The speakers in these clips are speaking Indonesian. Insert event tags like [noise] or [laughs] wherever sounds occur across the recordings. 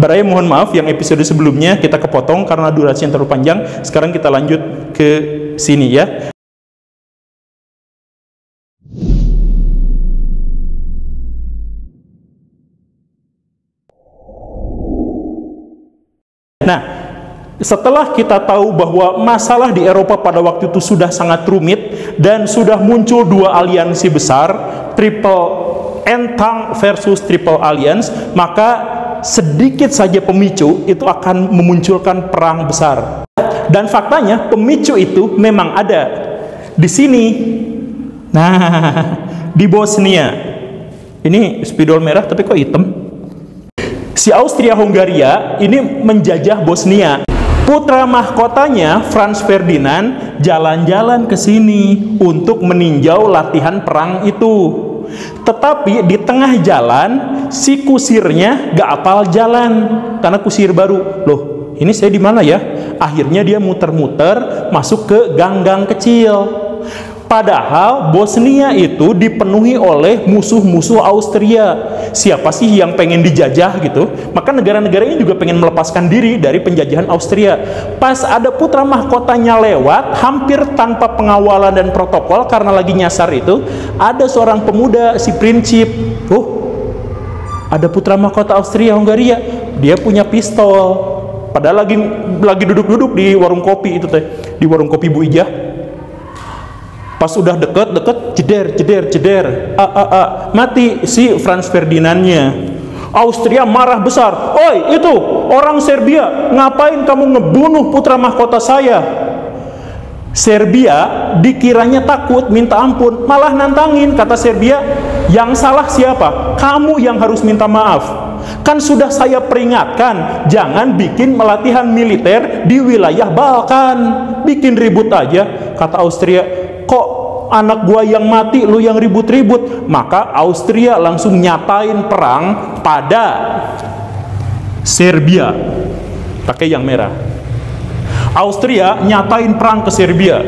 Baraya mohon maaf yang episode sebelumnya kita kepotong karena durasi yang terlalu panjang. Sekarang kita lanjut ke sini ya. Nah, setelah kita tahu bahwa masalah di Eropa pada waktu itu sudah sangat rumit dan sudah muncul dua aliansi besar, Triple Entang versus Triple Alliance, maka sedikit saja pemicu itu akan memunculkan perang besar. Dan faktanya pemicu itu memang ada di sini. Nah, [laughs] di Bosnia. Ini spidol merah tapi kok hitam? Si Austria Hongaria ini menjajah Bosnia. Putra mahkotanya Franz Ferdinand jalan-jalan ke sini untuk meninjau latihan perang itu. Tetapi di tengah jalan si kusirnya gak apal jalan karena kusir baru. Loh, ini saya di mana ya? Akhirnya dia muter-muter masuk ke gang-gang kecil. Padahal Bosnia itu dipenuhi oleh musuh-musuh Austria. Siapa sih yang pengen dijajah gitu? Maka negara-negara ini juga pengen melepaskan diri dari penjajahan Austria. Pas ada putra mahkotanya lewat, hampir tanpa pengawalan dan protokol karena lagi nyasar itu, ada seorang pemuda si prinsip. Oh, ada putra mahkota Austria Hungaria, dia punya pistol. Padahal lagi lagi duduk-duduk di warung kopi itu teh, di warung kopi Bu Ijah Pas udah deket-deket, jeder, jeder, jeder, a, a, a, mati si Franz Ferdinandnya. Austria marah besar. Oi, itu orang Serbia, ngapain kamu ngebunuh putra mahkota saya? Serbia dikiranya takut, minta ampun, malah nantangin. Kata Serbia, yang salah siapa? Kamu yang harus minta maaf. Kan sudah saya peringatkan, jangan bikin melatihan militer di wilayah Balkan. Bikin ribut aja, kata Austria kok anak gua yang mati lu yang ribut-ribut? Maka Austria langsung nyatain perang pada Serbia. Pakai yang merah. Austria nyatain perang ke Serbia.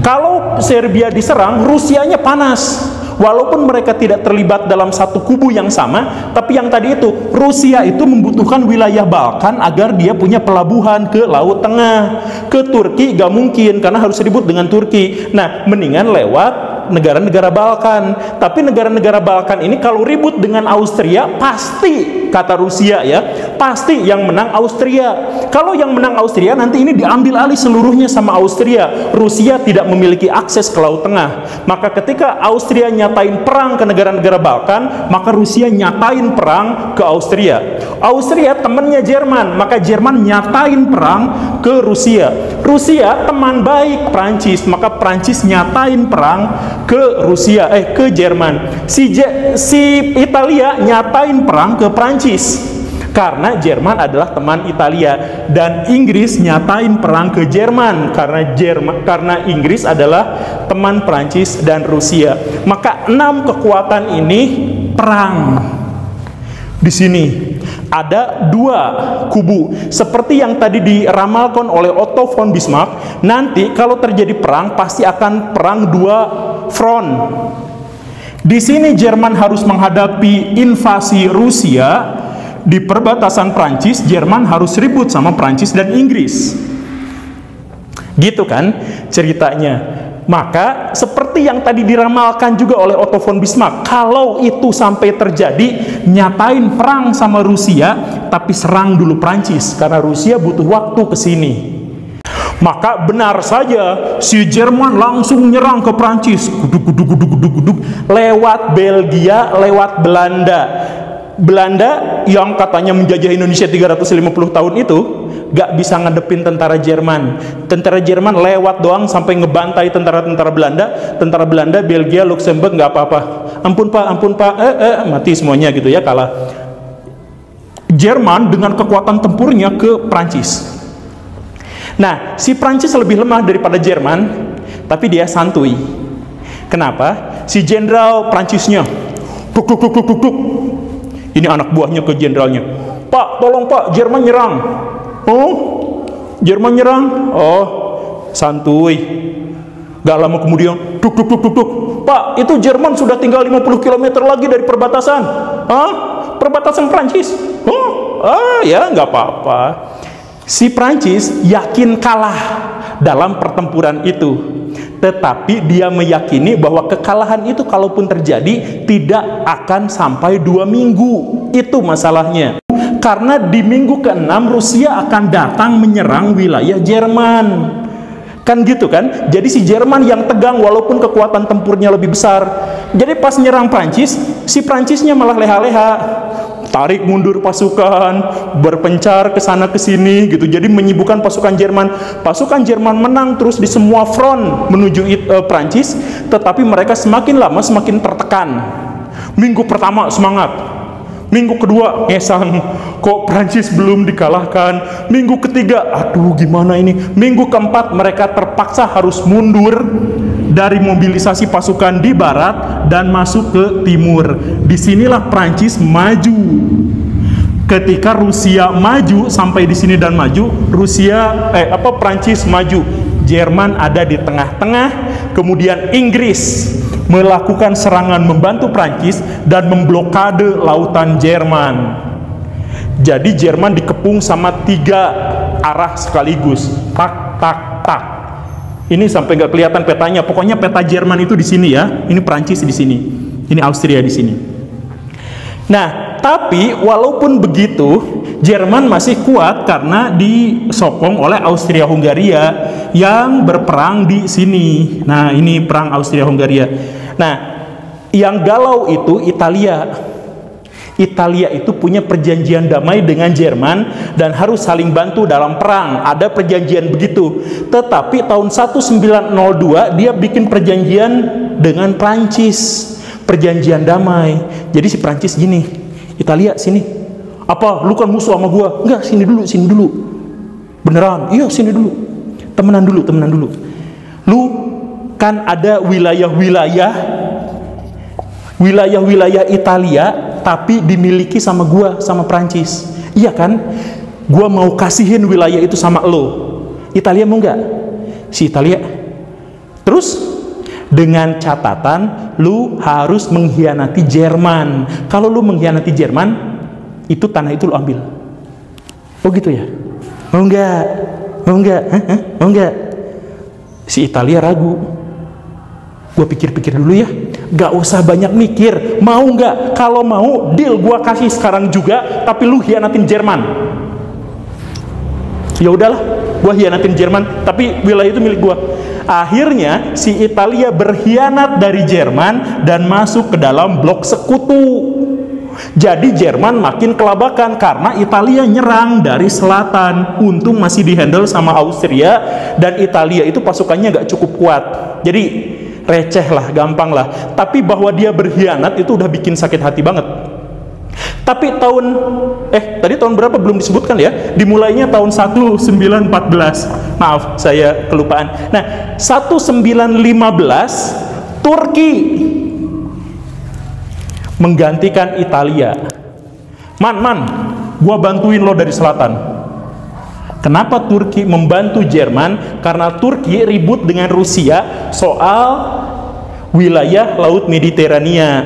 Kalau Serbia diserang Rusianya panas walaupun mereka tidak terlibat dalam satu kubu yang sama, tapi yang tadi itu Rusia itu membutuhkan wilayah Balkan agar dia punya pelabuhan ke Laut Tengah. Ke Turki gak mungkin karena harus ribut dengan Turki. Nah, mendingan lewat negara-negara Balkan. Tapi negara-negara Balkan ini kalau ribut dengan Austria pasti kata Rusia ya, pasti yang menang Austria. Kalau yang menang Austria nanti ini diambil alih seluruhnya sama Austria. Rusia tidak memiliki akses ke Laut Tengah. Maka ketika Austria nyatain perang ke negara-negara Balkan, maka Rusia nyatain perang ke Austria. Austria temannya Jerman, maka Jerman nyatain perang ke Rusia. Rusia teman baik Prancis, maka Prancis nyatain perang ke Rusia, eh ke Jerman. Si Je, si Italia nyatain perang ke Prancis karena Jerman adalah teman Italia dan Inggris nyatain perang ke Jerman. Karena Jerman karena Inggris adalah teman Prancis dan Rusia. Maka enam kekuatan ini perang. Di sini ada dua kubu. Seperti yang tadi diramalkan oleh Otto von Bismarck nanti kalau terjadi perang pasti akan perang dua front. Di sini Jerman harus menghadapi invasi Rusia di perbatasan Prancis Jerman harus ribut sama Prancis dan Inggris gitu kan ceritanya maka seperti yang tadi diramalkan juga oleh Otto von Bismarck, kalau itu sampai terjadi, nyatain perang sama Rusia, tapi serang dulu Prancis karena Rusia butuh waktu ke sini. Maka benar saja si Jerman langsung nyerang ke Prancis, guduk guduk guduk guduk guduk lewat Belgia, lewat Belanda. Belanda yang katanya menjajah Indonesia 350 tahun itu gak bisa ngadepin tentara Jerman. Tentara Jerman lewat doang sampai ngebantai tentara-tentara Belanda. Tentara Belanda, Belgia, Luxembourg nggak apa-apa. Ampun pak, ampun pak, eh, eh, mati semuanya gitu ya kalah. Jerman dengan kekuatan tempurnya ke Prancis. Nah, si Prancis lebih lemah daripada Jerman, tapi dia santuy. Kenapa? Si jenderal Prancisnya, duk, duk, duk, duk, duk. Ini anak buahnya ke jenderalnya. Pak, tolong pak, Jerman nyerang. Oh, Jerman nyerang. Oh, santuy. Gak lama kemudian, duk duk duk duk duk. Pak, itu Jerman sudah tinggal 50 km lagi dari perbatasan. Hah? Perbatasan Prancis. Oh, ah ya nggak apa-apa. Si Prancis yakin kalah dalam pertempuran itu. Tetapi dia meyakini bahwa kekalahan itu kalaupun terjadi tidak akan sampai dua minggu. Itu masalahnya. Karena di minggu ke-6 Rusia akan datang menyerang wilayah Jerman. Kan gitu kan? Jadi si Jerman yang tegang walaupun kekuatan tempurnya lebih besar. Jadi pas nyerang Prancis, si Prancisnya malah leha-leha tarik mundur pasukan, berpencar ke sana ke sini gitu. Jadi menyibukkan pasukan Jerman. Pasukan Jerman menang terus di semua front menuju uh, Prancis, tetapi mereka semakin lama semakin tertekan. Minggu pertama semangat, Minggu kedua ngesang, kok Prancis belum dikalahkan. Minggu ketiga, aduh gimana ini. Minggu keempat mereka terpaksa harus mundur dari mobilisasi pasukan di barat dan masuk ke timur. Di sinilah Prancis maju. Ketika Rusia maju sampai di sini dan maju, Rusia eh apa Prancis maju. Jerman ada di tengah-tengah, kemudian Inggris melakukan serangan membantu Prancis dan memblokade lautan Jerman. Jadi Jerman dikepung sama tiga arah sekaligus, tak tak tak. Ini sampai nggak kelihatan petanya. Pokoknya peta Jerman itu di sini ya. Ini Prancis di sini. Ini Austria di sini. Nah, tapi walaupun begitu, Jerman masih kuat karena disokong oleh Austria Hungaria yang berperang di sini. Nah, ini perang Austria Hungaria. Nah, yang galau itu Italia. Italia itu punya perjanjian damai dengan Jerman dan harus saling bantu dalam perang. Ada perjanjian begitu. Tetapi tahun 1902 dia bikin perjanjian dengan Prancis. Perjanjian damai. Jadi si Prancis gini, Italia sini. Apa lu kan musuh sama gua? Enggak, sini dulu, sini dulu. Beneran? Iya, sini dulu. Temenan dulu, temenan dulu. Lu kan ada wilayah-wilayah wilayah-wilayah Italia tapi dimiliki sama gua sama Prancis iya kan? Gua mau kasihin wilayah itu sama lo. Italia mau nggak? Si Italia. Terus dengan catatan lu harus mengkhianati Jerman. Kalau lu mengkhianati Jerman itu tanah itu lu ambil. Oh gitu ya? Mau nggak? Mau nggak? Mau nggak? Si Italia ragu. Gue pikir-pikir dulu ya gak usah banyak mikir. Mau gak? Kalau mau deal gue kasih sekarang juga tapi lu hianatin Jerman. Ya udahlah gue hianatin Jerman tapi wilayah itu milik gue akhirnya si Italia berkhianat dari Jerman dan masuk ke dalam blok sekutu. Jadi Jerman makin kelabakan karena Italia nyerang dari selatan. Untung masih dihandle sama Austria dan Italia itu pasukannya gak cukup kuat. Jadi receh lah, gampang lah. Tapi bahwa dia berkhianat itu udah bikin sakit hati banget. Tapi tahun eh tadi tahun berapa belum disebutkan ya? Dimulainya tahun 1914. Maaf, saya kelupaan. Nah, 1915 Turki menggantikan Italia. Man, man, gua bantuin lo dari selatan Kenapa Turki membantu Jerman? Karena Turki ribut dengan Rusia soal wilayah Laut Mediterania,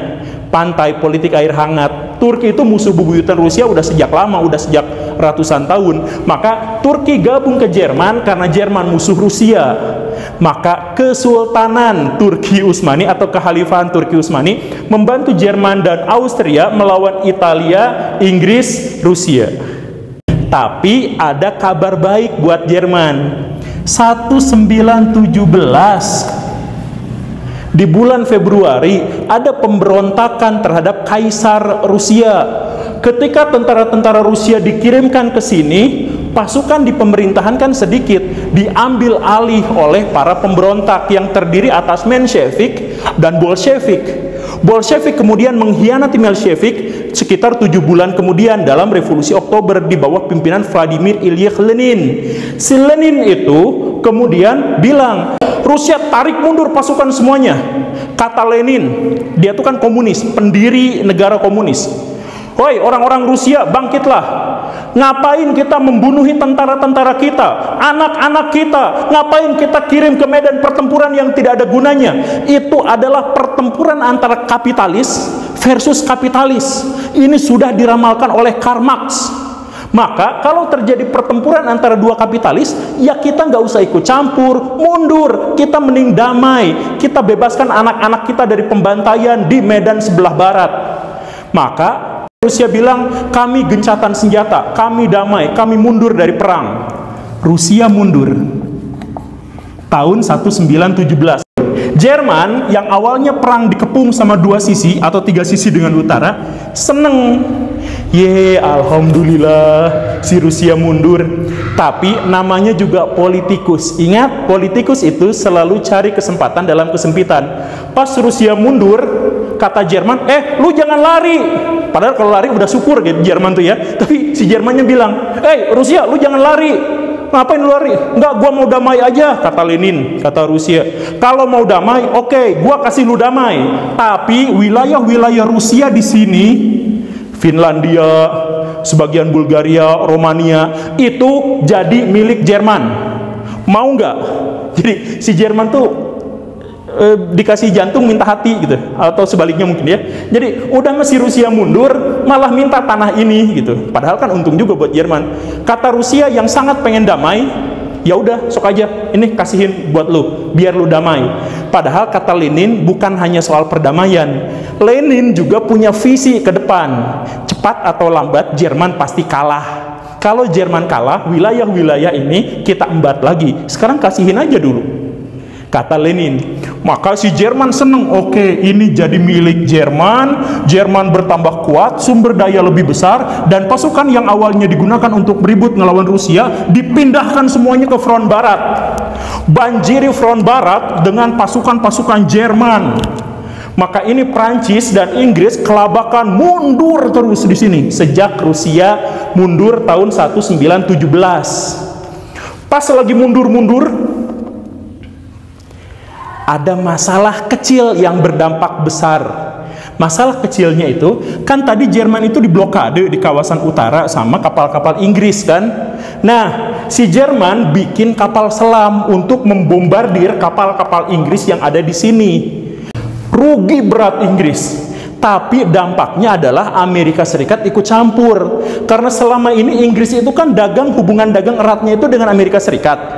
pantai politik air hangat. Turki itu musuh bebuyutan Rusia udah sejak lama, udah sejak ratusan tahun. Maka Turki gabung ke Jerman karena Jerman musuh Rusia. Maka Kesultanan Turki Utsmani atau Kehalifahan Turki Utsmani membantu Jerman dan Austria melawan Italia, Inggris, Rusia. Tapi ada kabar baik buat Jerman. 1917 di bulan Februari ada pemberontakan terhadap kaisar Rusia. Ketika tentara-tentara Rusia dikirimkan ke sini, pasukan di pemerintahan kan sedikit, diambil alih oleh para pemberontak yang terdiri atas Menshevik dan Bolshevik. Bolshevik kemudian mengkhianati Menshevik sekitar tujuh bulan kemudian dalam revolusi Oktober di bawah pimpinan Vladimir Ilyich Lenin. Si Lenin itu kemudian bilang, Rusia tarik mundur pasukan semuanya. Kata Lenin, dia itu kan komunis, pendiri negara komunis. Woi orang-orang Rusia bangkitlah Ngapain kita membunuhi tentara-tentara kita? Anak-anak kita. Ngapain kita kirim ke medan pertempuran yang tidak ada gunanya? Itu adalah pertempuran antara kapitalis versus kapitalis. Ini sudah diramalkan oleh Karl Marx. Maka kalau terjadi pertempuran antara dua kapitalis, ya kita nggak usah ikut campur, mundur, kita mending damai, kita bebaskan anak-anak kita dari pembantaian di medan sebelah barat. Maka Rusia bilang, kami gencatan senjata, kami damai, kami mundur dari perang. Rusia mundur. Tahun 1917. Jerman yang awalnya perang dikepung sama dua sisi atau tiga sisi dengan utara, seneng Ye, alhamdulillah si Rusia mundur. Tapi namanya juga politikus. Ingat, politikus itu selalu cari kesempatan dalam kesempitan. Pas Rusia mundur, kata Jerman, "Eh, lu jangan lari." Padahal kalau lari udah syukur gitu Jerman tuh ya. Tapi si Jermannya bilang, "Eh, Rusia, lu jangan lari." Ngapain lu lari? Enggak, gua mau damai aja, kata Lenin, kata Rusia. Kalau mau damai, oke, okay, gua kasih lu damai. Tapi wilayah-wilayah Rusia di sini Finlandia, sebagian Bulgaria, Romania itu jadi milik Jerman. Mau nggak? Jadi si Jerman tuh e, dikasih jantung minta hati gitu atau sebaliknya mungkin ya. Jadi udah masih Rusia mundur malah minta tanah ini gitu. Padahal kan untung juga buat Jerman. Kata Rusia yang sangat pengen damai, ya udah sok aja ini kasihin buat lu biar lu damai padahal kata Lenin bukan hanya soal perdamaian Lenin juga punya visi ke depan cepat atau lambat Jerman pasti kalah kalau Jerman kalah wilayah-wilayah ini kita embat lagi sekarang kasihin aja dulu kata Lenin maka si Jerman seneng oke ini jadi milik Jerman. Jerman bertambah kuat sumber daya lebih besar dan pasukan yang awalnya digunakan untuk beribut melawan Rusia dipindahkan semuanya ke front barat. Banjiri front barat dengan pasukan-pasukan Jerman. Maka ini Prancis dan Inggris kelabakan mundur terus di sini sejak Rusia mundur tahun 1917 pas lagi mundur-mundur ada masalah kecil yang berdampak besar. Masalah kecilnya itu, kan tadi Jerman itu diblokade di kawasan utara sama kapal-kapal Inggris kan? Nah, si Jerman bikin kapal selam untuk membombardir kapal-kapal Inggris yang ada di sini. Rugi berat Inggris. Tapi dampaknya adalah Amerika Serikat ikut campur. Karena selama ini Inggris itu kan dagang hubungan dagang eratnya itu dengan Amerika Serikat.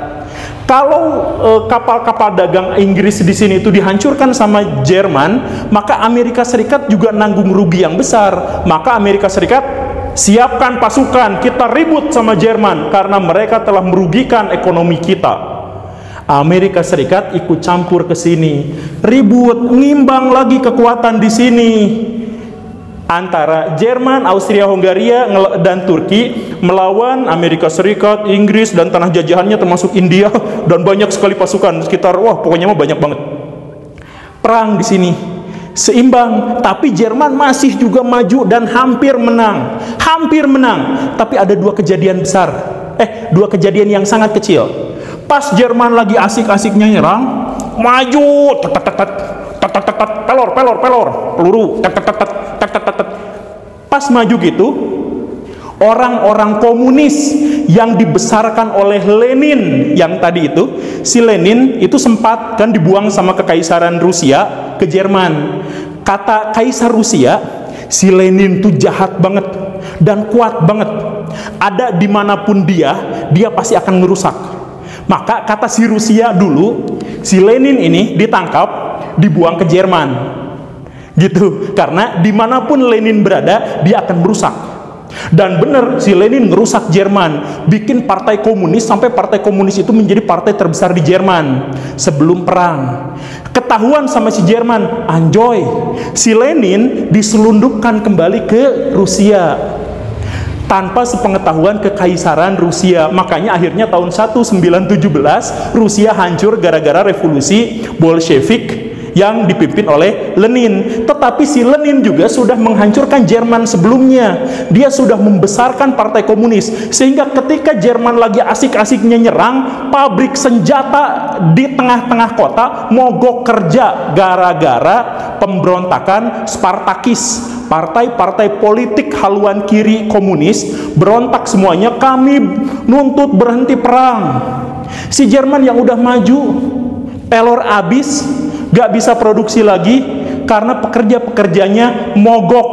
Kalau eh, kapal-kapal dagang Inggris di sini itu dihancurkan sama Jerman, maka Amerika Serikat juga nanggung rugi yang besar. Maka Amerika Serikat siapkan pasukan, kita ribut sama Jerman karena mereka telah merugikan ekonomi kita. Amerika Serikat ikut campur ke sini, ribut, ngimbang lagi kekuatan di sini antara Jerman, Austria, Hungaria dan Turki melawan Amerika Serikat, Inggris dan tanah jajahannya termasuk India dan banyak sekali pasukan sekitar wah pokoknya mah banyak banget. Perang di sini seimbang, tapi Jerman masih juga maju dan hampir menang. Hampir menang, tapi ada dua kejadian besar. Eh, dua kejadian yang sangat kecil. Pas Jerman lagi asik-asiknya nyerang, maju, tet tet pelor pelor pelor peluru tet pas maju gitu orang-orang komunis yang dibesarkan oleh Lenin yang tadi itu si Lenin itu sempat kan dibuang sama kekaisaran Rusia ke Jerman. Kata kaisar Rusia si Lenin tuh jahat banget dan kuat banget. Ada di mana pun dia dia pasti akan merusak maka kata si Rusia dulu si Lenin ini ditangkap dibuang ke Jerman gitu. Karena di mana pun Lenin berada dia akan merusak. Dan benar si Lenin merusak Jerman. Bikin partai komunis sampai partai komunis itu menjadi partai terbesar di Jerman. Sebelum perang. Ketahuan sama si Jerman anjoy si Lenin diselundupkan kembali ke Rusia tanpa sepengetahuan kekaisaran Rusia. Makanya akhirnya tahun 1917 Rusia hancur gara-gara revolusi Bolshevik yang dipimpin oleh Lenin. Tetapi si Lenin juga sudah menghancurkan Jerman sebelumnya. Dia sudah membesarkan partai komunis. Sehingga ketika Jerman lagi asik-asiknya nyerang, pabrik senjata di tengah-tengah kota mogok kerja gara-gara pemberontakan Spartakis. Partai-partai politik haluan kiri komunis berontak semuanya, kami nuntut berhenti perang. Si Jerman yang udah maju, pelor abis, gak bisa produksi lagi karena pekerja-pekerjanya mogok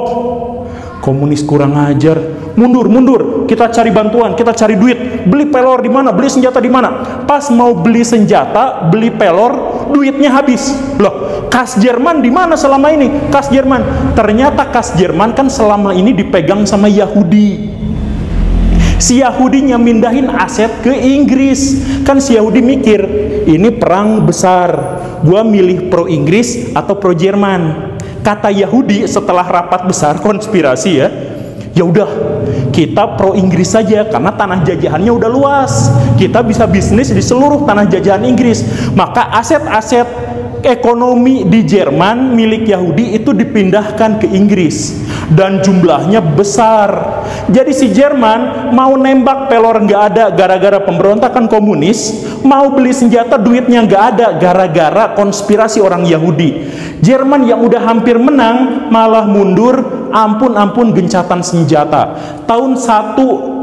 komunis kurang ajar mundur, mundur. Kita cari bantuan, kita cari duit. Beli pelor di mana? Beli senjata di mana? Pas mau beli senjata, beli pelor, duitnya habis. Loh, kas Jerman di mana selama ini? Kas Jerman. Ternyata kas Jerman kan selama ini dipegang sama Yahudi. Si Yahudinya mindahin aset ke Inggris. Kan si Yahudi mikir, ini perang besar. Gua milih pro Inggris atau pro Jerman. Kata Yahudi setelah rapat besar konspirasi ya, ya udah kita pro Inggris saja karena tanah jajahannya udah luas kita bisa bisnis di seluruh tanah jajahan Inggris maka aset-aset ekonomi di Jerman milik Yahudi itu dipindahkan ke Inggris. Dan jumlahnya besar. Jadi si Jerman mau nembak pelor nggak ada gara-gara pemberontakan komunis mau beli senjata duitnya nggak ada gara-gara konspirasi orang Yahudi. Jerman yang udah hampir menang malah mundur ampun-ampun gencatan senjata. Tahun 1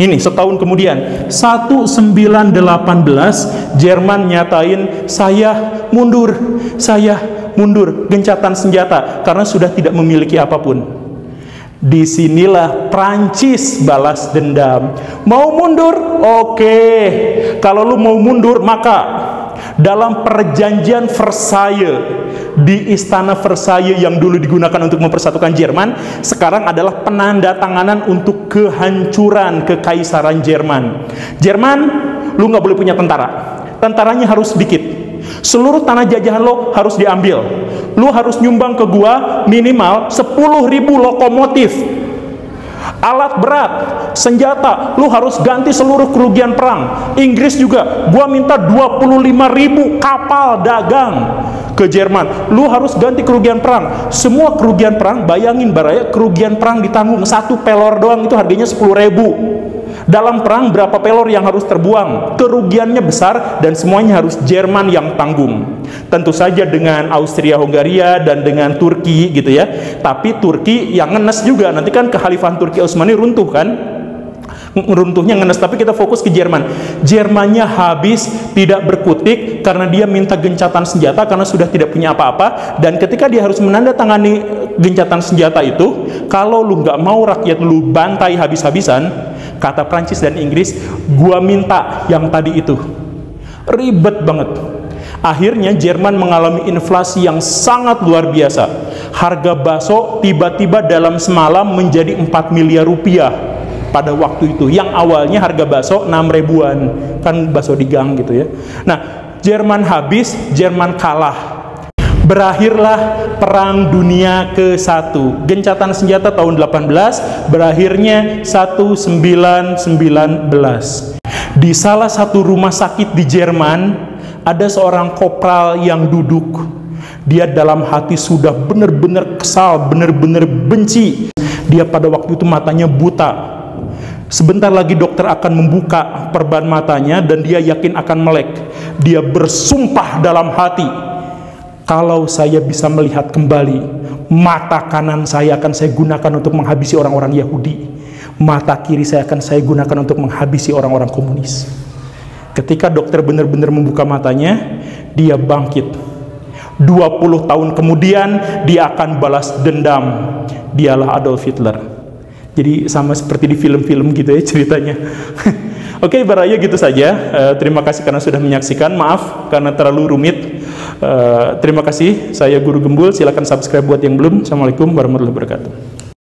ini setahun kemudian 1918 Jerman nyatain saya mundur, saya mundur gencatan senjata karena sudah tidak memiliki apa pun. Di sinilah Prancis balas dendam. Mau mundur? Oke. Kalau lu mau mundur, maka dalam perjanjian Versailles di istana Versailles yang dulu digunakan untuk mempersatukan Jerman sekarang adalah penanda tanganan untuk kehancuran kekaisaran Jerman. Jerman, lu nggak boleh punya tentara. Tentaranya harus sedikit. Seluruh tanah jajahan lo harus diambil. Lu harus nyumbang ke gua minimal 10.000 lokomotif alat berat, senjata, lu harus ganti seluruh kerugian perang. Inggris juga, gua minta 25 ribu kapal dagang ke Jerman. Lu harus ganti kerugian perang. Semua kerugian perang, bayangin baraya, kerugian perang ditanggung satu pelor doang itu harganya 10 ribu. Dalam perang berapa pelor yang harus terbuang? Kerugiannya besar dan semuanya harus Jerman yang tanggung. Tentu saja dengan Austria Hungaria dan dengan Turki gitu ya. Tapi Turki yang ngenes juga. Nanti kan kekhalifahan Turki Utsmani runtuh kan? runtuhnya ngenes tapi kita fokus ke Jerman Jermannya habis tidak berkutik karena dia minta gencatan senjata karena sudah tidak punya apa-apa dan ketika dia harus menandatangani gencatan senjata itu kalau lu nggak mau rakyat lu bantai habis-habisan kata Prancis dan Inggris gua minta yang tadi itu. Ribet banget. Akhirnya Jerman mengalami inflasi yang sangat luar biasa. Harga bakso tiba-tiba dalam semalam menjadi 4 miliar rupiah pada waktu itu. Yang awalnya harga bakso 6 ribuan. Kan bakso di gang gitu ya. Nah Jerman habis Jerman kalah berakhirlah perang dunia ke-1 gencatan senjata tahun 18 berakhirnya 1919 di salah satu rumah sakit di Jerman ada seorang kopral yang duduk. Dia dalam hati sudah benar-benar kesal benar-benar benci. Dia pada waktu itu matanya buta. Sebentar lagi dokter akan membuka perban matanya dan dia yakin akan melek. Dia bersumpah dalam hati, kalau saya bisa melihat kembali, mata kanan saya akan saya gunakan untuk menghabisi orang-orang Yahudi. Mata kiri saya akan saya gunakan untuk menghabisi orang-orang komunis. Ketika dokter benar-benar membuka matanya, dia bangkit. 20 tahun kemudian dia akan balas dendam. Dialah Adolf Hitler. Jadi sama seperti di film-film gitu ya ceritanya. [laughs] Oke, okay, baraya gitu saja. Uh, terima kasih karena sudah menyaksikan. Maaf karena terlalu rumit. Uh, terima kasih. Saya Guru Gembul. Silakan subscribe buat yang belum. Assalamualaikum warahmatullahi wabarakatuh.